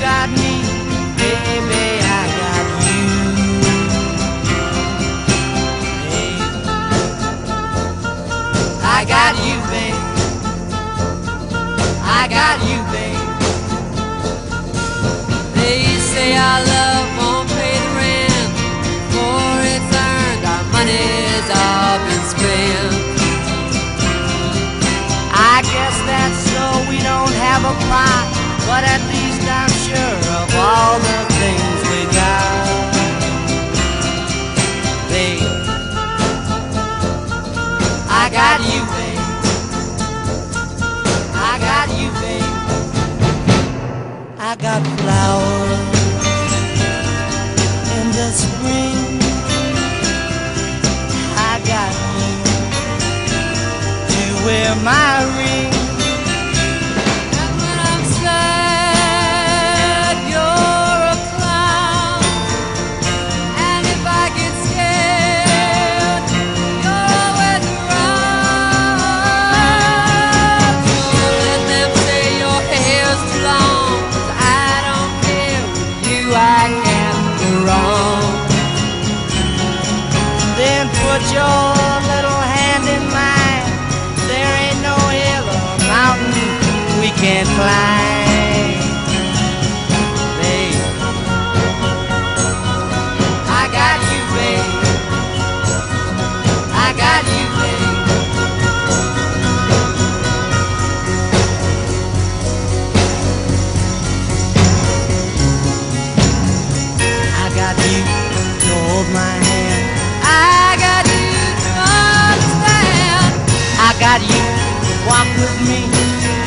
baby, I got you. Hey. I got you, babe. I got you, babe. They say our love won't pay the rent, for it's earned, our money's all been spent. I guess that's so we don't have a plot, but at least I'm sure of all the things we got. Babe, I got you, babe. I got you, babe. I got flowers in the spring. I got you to wear my ring. Put your little hand in mine. There ain't no hill or mountain we can't climb. walk with me.